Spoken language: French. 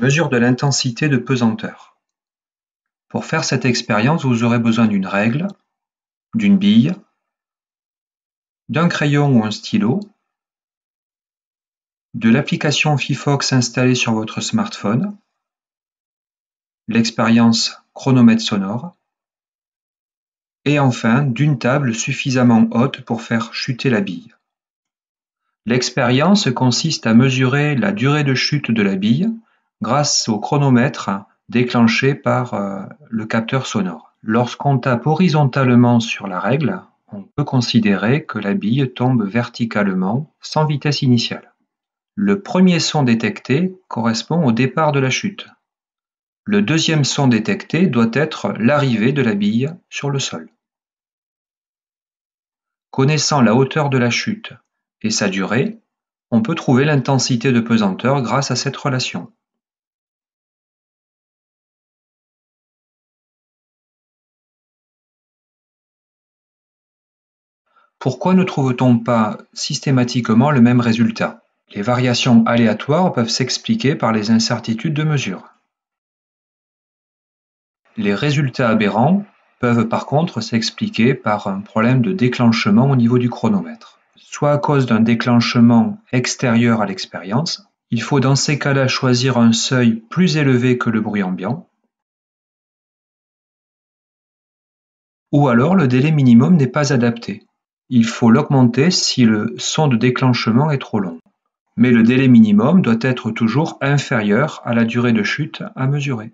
Mesure de l'intensité de pesanteur. Pour faire cette expérience, vous aurez besoin d'une règle, d'une bille, d'un crayon ou un stylo, de l'application Fifox installée sur votre smartphone, l'expérience chronomètre sonore, et enfin d'une table suffisamment haute pour faire chuter la bille. L'expérience consiste à mesurer la durée de chute de la bille grâce au chronomètre déclenché par euh, le capteur sonore. Lorsqu'on tape horizontalement sur la règle, on peut considérer que la bille tombe verticalement sans vitesse initiale. Le premier son détecté correspond au départ de la chute. Le deuxième son détecté doit être l'arrivée de la bille sur le sol. Connaissant la hauteur de la chute et sa durée, on peut trouver l'intensité de pesanteur grâce à cette relation. Pourquoi ne trouve-t-on pas systématiquement le même résultat? Les variations aléatoires peuvent s'expliquer par les incertitudes de mesure. Les résultats aberrants peuvent par contre s'expliquer par un problème de déclenchement au niveau du chronomètre, soit à cause d'un déclenchement extérieur à l'expérience, il faut dans ces cas-là choisir un seuil plus élevé que le bruit ambiant, ou alors le délai minimum n'est pas adapté, il faut l'augmenter si le son de déclenchement est trop long, mais le délai minimum doit être toujours inférieur à la durée de chute à mesurer.